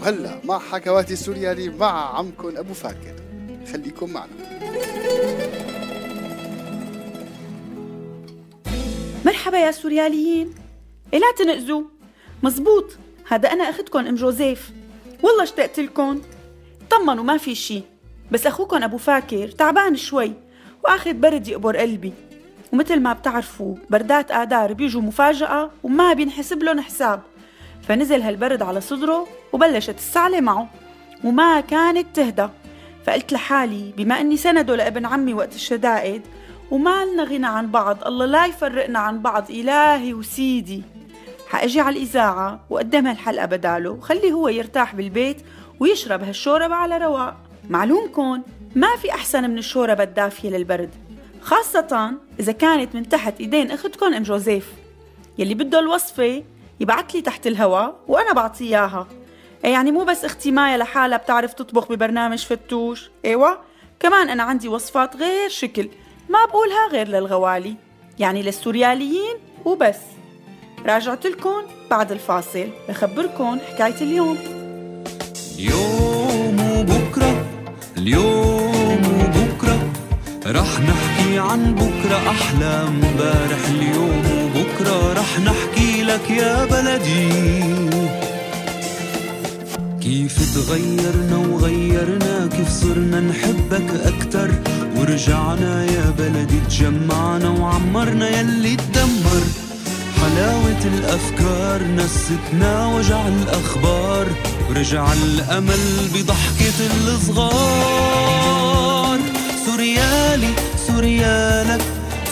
وهلا مع حكواتي السوريالي مع عمكم أبو فاكر. خليكم معنا. مرحبا يا سورياليين. إيه لا تنقزوا مزبوط. هذا أنا أختكم أم جوزيف. والله اشتقت لكم. طمنوا ما في شي. بس أخوكم أبو فاكر تعبان شوي. وآخذ برد يقبر قلبي. ومثل ما بتعرفوا بردات آدار بيجوا مفاجأة وما بينحسب لهم حساب. فنزل هالبرد على صدره وبلشت السعلة معه وما كانت تهدى. فقلت لحالي بما أني سنده لابن عمي وقت الشدائد وما لنا غنى عن بعض الله لا يفرقنا عن بعض إلهي وسيدي. حأجي على الإذاعة وقدم هالحلقة بداله وخلي هو يرتاح بالبيت ويشرب هالشوربة على رواق. معلومكم ما في أحسن من الشوربة الدافية للبرد. خاصة إذا كانت من تحت إيدين أختكم أم جوزيف. يلي بده الوصفة يبعت لي تحت الهواء وأنا بعطياها إيه يعني مو بس أختي مايا لحالها بتعرف تطبخ ببرنامج فتوش. إيوه كمان أنا عندي وصفات غير شكل ما بقولها غير للغوالي يعني للسورياليين وبس. راجعت لكم بعد الفاصل لخبركم حكاية اليوم. يوم وبكرة اليوم رح نحكي عن بكرة أحلى امبارح اليوم وبكرة رح نحكي لك يا بلدي. كيف تغيرنا وغيرنا كيف صرنا نحبك أكتر. ورجعنا يا بلدي تجمعنا وعمرنا يلي تدمر. حلاوة الأفكار نستنا وجع الأخبار. ورجع الأمل بضحكة الصغار. سوريالي سوريالك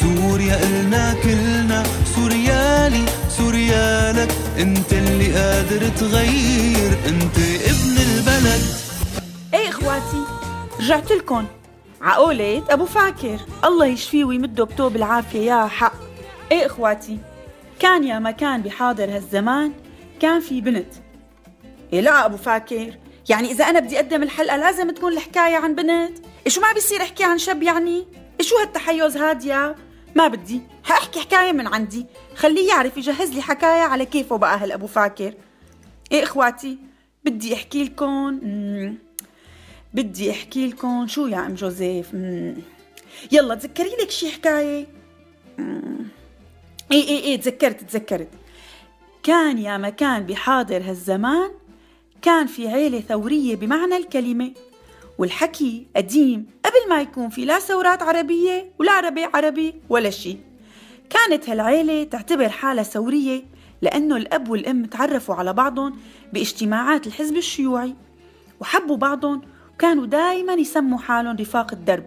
سوريا إلنا كلنا. سوريالي سوريالك أنت اللي قادر تغير. أنت ابن البلد. إيه إخواتي رجعت لكم. عقولة أبو فاكر. الله يشفيه ويمده بتوب العافية يا حق. إيه إخواتي كان يا ما كان بحاضر هالزمان كان في بنت. إيه لا أبو فاكر. يعني إذا أنا بدي أقدم الحلقة لازم تكون الحكاية عن بنت. شو ما بيصير أحكي عن شاب يعني؟ إيه شو هالتحيز هادية؟ ما بدي حأحكي حكاية من عندي. خليه يعرف يجهز لي حكاية على كيفه بقى هالأبو فاكر. إيه إخواتي؟ بدي أحكي لكم بدي أحكي لكم شو يا أم جوزيف؟ مم. يلا تذكري لك شي حكاية؟ مم. اي اي اي تذكرت تذكرت. كان يا مكان بحاضر هالزمان كان في عيلة ثورية بمعنى الكلمة. والحكي قديم قبل ما يكون في لا ثورات عربية ولا ربيع عربي ولا شيء كانت هالعيلة تعتبر حالها ثورية لأنه الأب والأم تعرفوا على بعضهم باجتماعات الحزب الشيوعي وحبوا بعضهم وكانوا دايما يسموا حالهم رفاق الدرب.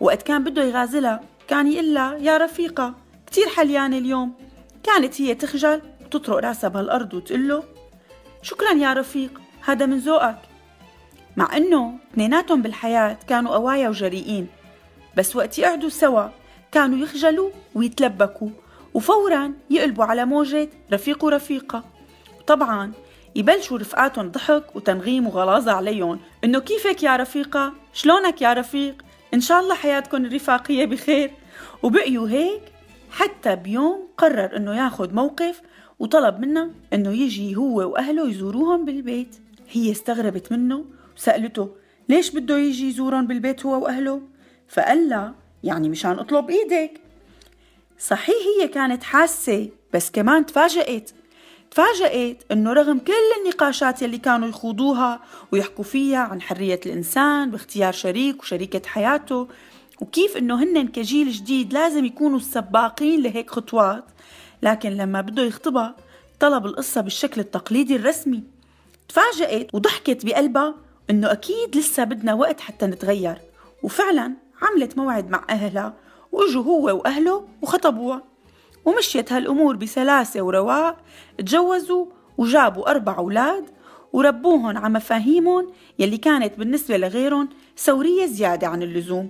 وقت كان بده يغازلها كان يقول لها يا رفيقة كتير حليانة اليوم. كانت هي تخجل وتطرق راسها بهالأرض وتقول له شكرا يا رفيق هذا من ذوقك. مع إنه اثنيناتهم بالحياة كانوا قوايا وجريئين. بس وقت يقعدوا سوا كانوا يخجلوا ويتلبكوا وفورا يقلبوا على موجة رفيق ورفيقة. طبعا يبلشوا رفقاتهم ضحك وتنغيم وغلاظة عليهم. إنه كيفك يا رفيقة؟ شلونك يا رفيق؟ إن شاء الله حياتكم الرفاقية بخير. وبقيوا هيك حتى بيوم قرر إنه ياخد موقف وطلب منها إنه يجي هو وأهله يزوروهم بالبيت. هي استغربت منه وسألته ليش بده يجي يزورهم بالبيت هو وأهله؟ فقال لها يعني مشان أطلب إيدك. صحيح هي كانت حاسة بس كمان تفاجأت. تفاجأت إنه رغم كل النقاشات يلي كانوا يخوضوها ويحكوا فيها عن حرية الإنسان باختيار شريك وشريكة حياته وكيف إنه هن كجيل جديد لازم يكونوا السباقين لهيك خطوات لكن لما بده يخطبها طلب القصة بالشكل التقليدي الرسمي. تفاجأت وضحكت بقلبها إنه أكيد لسه بدنا وقت حتى نتغير. وفعلا عملت موعد مع أهلها وإجوا هو وأهله وخطبوها. ومشيت هالأمور بسلاسة ورواق تجوزوا وجابوا أربع أولاد وربوهم على مفاهيمهم يلي كانت بالنسبة لغيرهم ثورية زيادة عن اللزوم.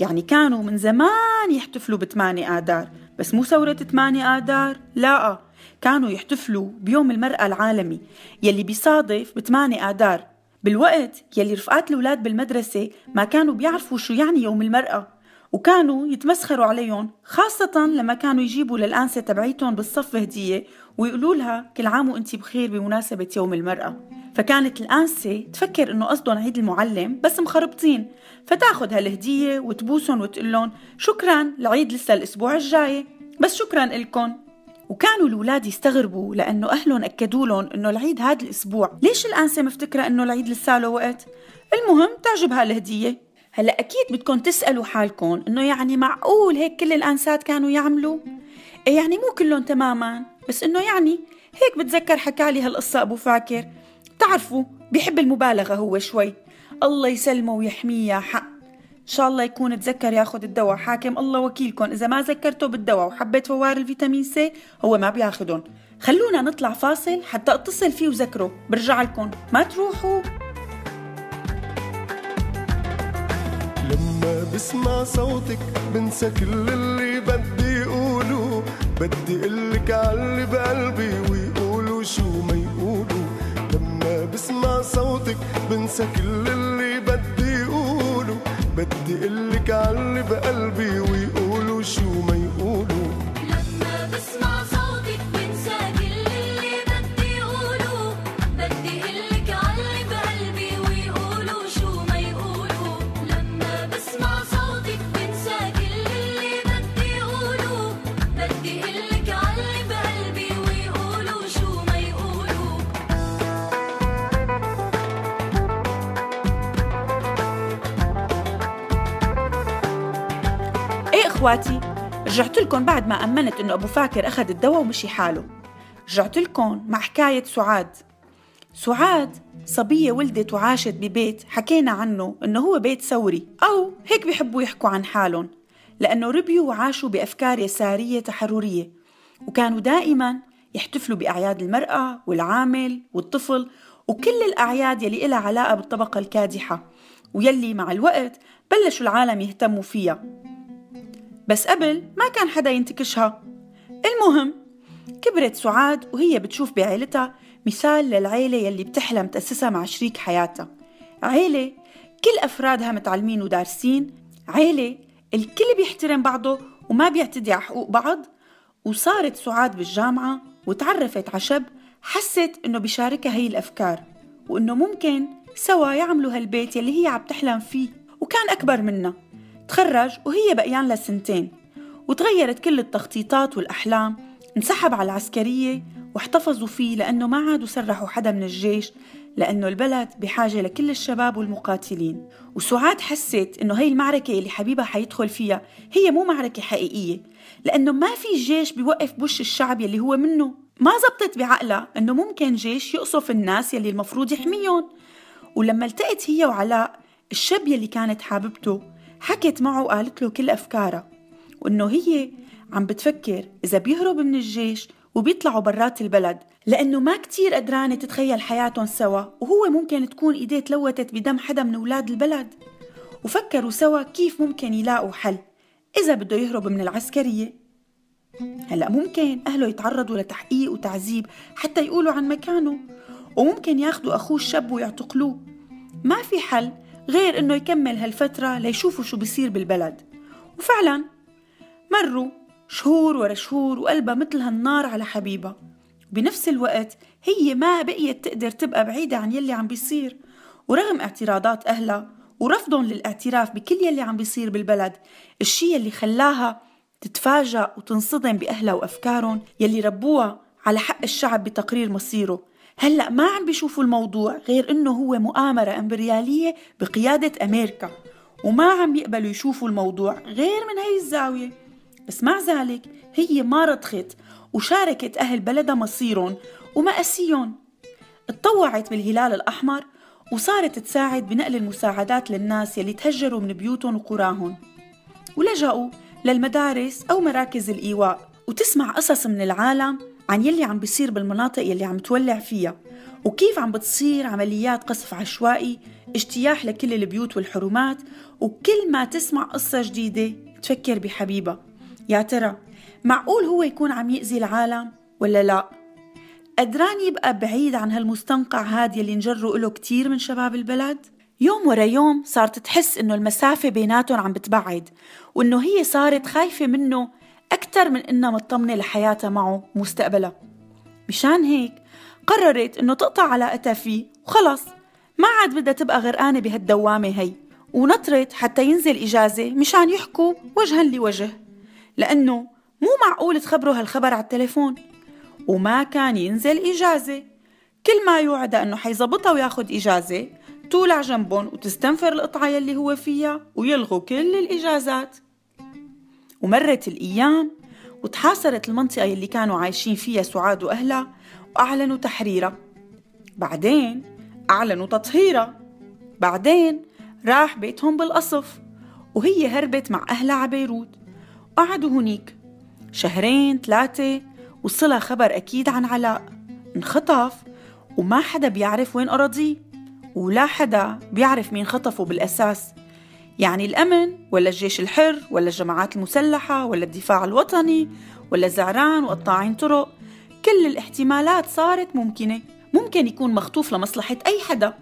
يعني كانوا من زمان يحتفلوا بثمانية آذار. بس مو ثورة 8 آذار لا. كانوا يحتفلوا بيوم المرأة العالمي يلي بيصادف ب 8 آذار. بالوقت يلي رفقات الأولاد بالمدرسة ما كانوا بيعرفوا شو يعني يوم المرأة وكانوا يتمسخروا عليهم خاصة لما كانوا يجيبوا للأنسة تبعيتهم بالصف هدية ويقولوا لها كل عام وانت بخير بمناسبة يوم المرأة. فكانت الأنسة تفكر إنه قصدهم عيد المعلم بس مخربطين. فتاخد هالهدية وتبوسهم وتقول لهم شكرا العيد لسه الأسبوع الجاي بس شكرا إلكم وكانوا الأولاد يستغربوا لأنه أهلهم أكدوا لهم إنه العيد هذا الأسبوع. ليش الأنسة مفتكرة إنه العيد لسه له وقت؟ المهم تعجبها الهدية هلأ أكيد بدكم تسألوا حالكم إنه يعني معقول هيك كل الأنسات كانوا يعملوا؟ إيه يعني مو كلهم تماما بس إنه يعني هيك بتذكر حكالي هالقصة أبو فاكر. تعرفوا بيحب المبالغة هو شوي. الله يسلمه ويحميه حق. شاء الله يكون تذكر ياخذ الدواء. حاكم الله وكيلكم. إذا ما ذكرته بالدواء وحبيت فوار الفيتامين C هو ما بياخدهم خلونا نطلع فاصل حتى أتصل فيه وذكره. برجع لكم. ما تروحوا. لما بسمع صوتك بنسى كل اللي بدي اقوله بدي قلك عاللي بقلبي ويقولوا شو ما يقولوا. لما بسمع صوتك بنسى كل اللي بدي قلك عاللي بقلبي ويقولوا شو ما يقولوا. إخواتي رجعت لكم بعد ما أمنت إنه أبو فاكر أخذ الدواء ومشي حاله. رجعت لكم مع حكاية سعاد. سعاد صبية ولدت وعاشت ببيت حكينا عنه إنه هو بيت ثوري أو هيك بيحبوا يحكوا عن حالهم لأنه ربيوا وعاشوا بأفكار يسارية تحررية وكانوا دائما يحتفلوا بأعياد المرأة والعامل والطفل وكل الأعياد يلي إلها علاقة بالطبقة الكادحة ويلي مع الوقت بلشوا العالم يهتموا فيها. بس قبل ما كان حدا ينتكشها. المهم كبرت سعاد وهي بتشوف بعيلتها مثال للعيلة يلي بتحلم تأسسها مع شريك حياتها. عيلة كل أفرادها متعلمين ودارسين. عيلة الكل بيحترم بعضه وما بيعتدي على حقوق بعض. وصارت سعاد بالجامعة وتعرفت على شاب حست إنه بيشاركها هي الأفكار وإنه ممكن سوا يعملوا هالبيت يلي هي عم تحلم فيه وكان أكبر منها. تخرج وهي بقيان لها سنتين وتغيرت كل التخطيطات والأحلام انسحب على العسكرية واحتفظوا فيه لأنه ما عادوا سرحوا حدا من الجيش لأنه البلد بحاجة لكل الشباب والمقاتلين. وسعاد حست إنه هي المعركة اللي حبيبها حيدخل فيها هي مو معركة حقيقية لأنه ما في جيش بيوقف بوش الشعب يلي هو منه. ما زبطت بعقلها إنه ممكن جيش يقصف الناس يلي المفروض يحميهم. ولما التقت هي وعلاء الشاب يلي كانت حاببته حكت معه وقالت له كل أفكارها وإنه هي عم بتفكر إذا بيهرب من الجيش وبيطلعوا برات البلد لأنه ما كتير قدرانة تتخيل حياتهم سوا وهو ممكن تكون إيديه تلوتت بدم حدا من أولاد البلد. وفكروا سوا كيف ممكن يلاقوا حل إذا بده يهرب من العسكرية. هلأ ممكن أهله يتعرضوا لتحقيق وتعذيب حتى يقولوا عن مكانه وممكن ياخدوا أخوه الشاب ويعتقلوه. ما في حل غير إنه يكمل هالفترة ليشوفوا شو بيصير بالبلد. وفعلا مروا شهور ورا شهور وقلبها مثل هالنار على حبيبها. بنفس الوقت هي ما بقيت تقدر تبقى بعيدة عن يلي عم بيصير. ورغم اعتراضات أهلها ورفضهم للاعتراف بكل يلي عم بيصير بالبلد الشي يلي خلاها تتفاجأ وتنصدم بأهلها وأفكارهم يلي ربوها على حق الشعب بتقرير مصيره. هلأ ما عم بيشوفوا الموضوع غير إنه هو مؤامرة إمبريالية بقيادة أمريكا وما عم يقبلوا يشوفوا الموضوع غير من هي الزاوية. بس مع ذلك هي ما رضخت وشاركت أهل بلدها مصيرهم ومآسيهم. اتطوعت بالهلال الأحمر وصارت تساعد بنقل المساعدات للناس يلي تهجروا من بيوتهم وقراهم. ولجأوا للمدارس أو مراكز الإيواء وتسمع قصص من العالم عن يلي عم بيصير بالمناطق يلي عم تولع فيها وكيف عم بتصير عمليات قصف عشوائي اجتياح لكل البيوت والحرمات وكل ما تسمع قصة جديدة تفكر بحبيبها يا ترى معقول هو يكون عم يأذي العالم ولا لا؟ قدران يبقى بعيد عن هالمستنقع هاد يلي انجروا له كتير من شباب البلد؟ يوم ورا يوم صارت تحس إنه المسافة بيناتهم عم بتبعد وإنه هي صارت خايفة منه أكثر من إنها مطمنة لحياتها معه ومستقبلها مشان هيك قررت إنه تقطع علاقتها فيه وخلص. ما عاد بدها تبقى غرقانة بهالدوامة هي. ونطرت حتى ينزل إجازة مشان يحكوا وجها لوجه لأنه مو معقول تخبروا هالخبر على التليفون. وما كان ينزل إجازة. كل ما يوعدها أنه حيظبطها وياخد إجازة تولع جنبهم وتستنفر القطعة يلي هو فيها ويلغوا كل الإجازات. ومرت الأيام وتحاصرت المنطقة يلي كانوا عايشين فيها سعاد وأهلها وأعلنوا تحريرها. بعدين أعلنوا تطهيرها. بعدين راح بيتهم بالقصف وهي هربت مع أهلها على بيروت. وقعدوا هنيك شهرين ثلاثة وصلها خبر أكيد عن علاء. انخطف وما حدا بيعرف وين أراضيه ولا حدا بيعرف مين خطفه بالأساس. يعني الأمن ولا الجيش الحر ولا الجماعات المسلحة ولا الدفاع الوطني ولا زعران وقطاعين طرق. كل الاحتمالات صارت ممكنة. ممكن يكون مخطوف لمصلحة أي حدا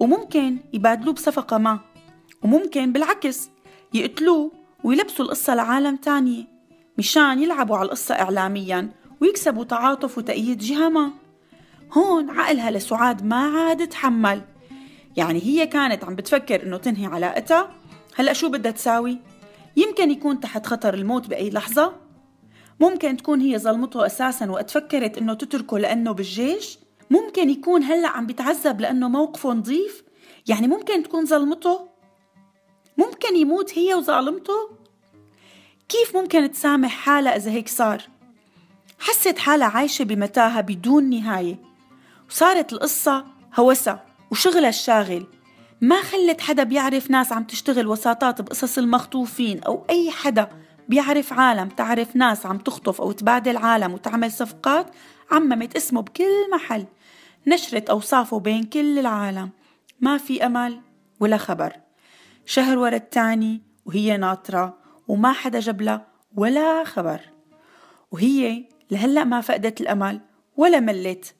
وممكن يبادلوه بصفقة ما وممكن بالعكس يقتلوه ويلبسوا القصة لعالم تانية مشان يلعبوا على القصة إعلاميا ويكسبوا تعاطف وتأييد جهة ما. هون عقلها لسعاد ما عاد تحمل. يعني هي كانت عم بتفكر إنه تنهي علاقتها هلا شو بدها تساوي؟ يمكن يكون تحت خطر الموت بأي لحظة. ممكن تكون هي ظلمته أساسا وقت فكرت إنه تتركه لأنه بالجيش. ممكن يكون هلأ عم بيتعذب لأنه موقفه نظيف. يعني ممكن تكون ظلمته. ممكن يموت هي وظالمته. كيف ممكن تسامح حالها إذا هيك صار؟ حست حالها عايشة بمتاهة بدون نهاية. وصارت القصة هوسة وشغلها الشاغل. ما خلت حدا بيعرف ناس عم تشتغل وساطات بقصص المخطوفين أو أي حدا بيعرف عالم تعرف ناس عم تخطف أو تبادل عالم وتعمل صفقات عممت اسمه بكل محل. نشرت أوصافه بين كل العالم. ما في أمل ولا خبر. شهر ورا التاني وهي ناطرة وما حدا جبلها ولا خبر. وهي لهلأ ما فقدت الأمل ولا ملت.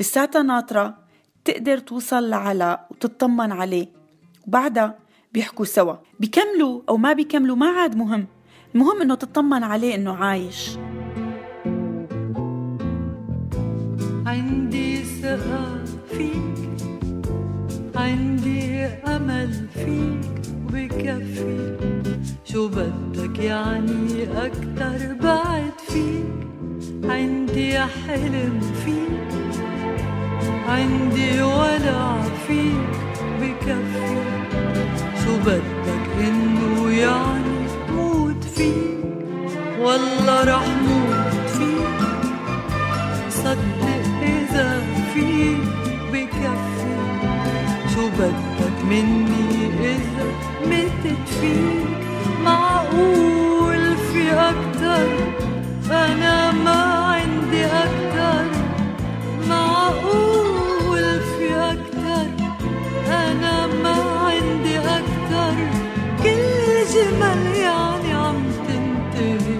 لساتها ناطرة تقدر توصل لعلاء وتطمن عليه. وبعدها بيحكوا سوا. بيكملوا أو ما بيكملوا ما عاد مهم. المهم إنه تطمن عليه إنه عايش. عندي ثقة فيك. عندي أمل فيك وبكفي. شو بدك يعني أكتر بعد فيك؟ عندي حلم فيك. عندي ولع فيك بكفي. شو بدك إنه يعني موت فيك والله رح موت فيك صدق إذا فيك بكفي. شو بدك مني إذا متت فيك معقول؟ عم تنتهي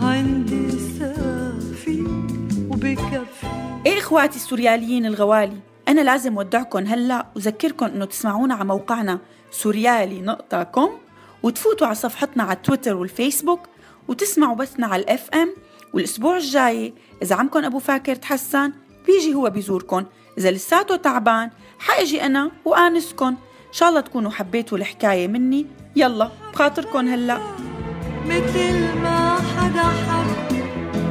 عندي فيك وبكفي إيه إخواتي السورياليين الغوالي؟ أنا لازم ودعكم هلا وذكركم إنه تسمعونا على موقعنا سوريالي نقطة com وتفوتوا على صفحتنا على تويتر والفيسبوك وتسمعوا بثنا على ال FM. والأسبوع الجاي إذا عمكم أبو فاكر تحسن بيجي هو بيزوركم إذا لساته تعبان حاجي أنا وانسكم إن شاء الله تكونوا حبيتوا الحكاية مني. يلا بخاطركم هلا. مثل ما حدا حب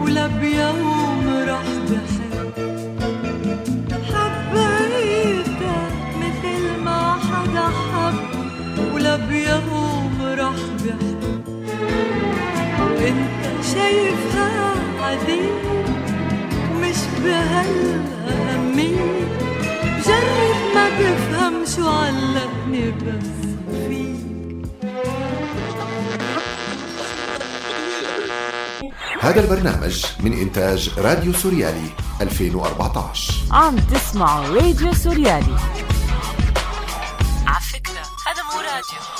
ولا بيوم رح بحب. حبيتك مثل ما حدا حب ولا بيوم رح بحب. وانت شايفها عادية مش بهالأهمية جرب ما بفهم شو علقني بس فيك. هذا البرنامج من إنتاج راديو سوريالي 2014 عم تسمعوا راديو سوريالي. على فكرة هذا مو راديو.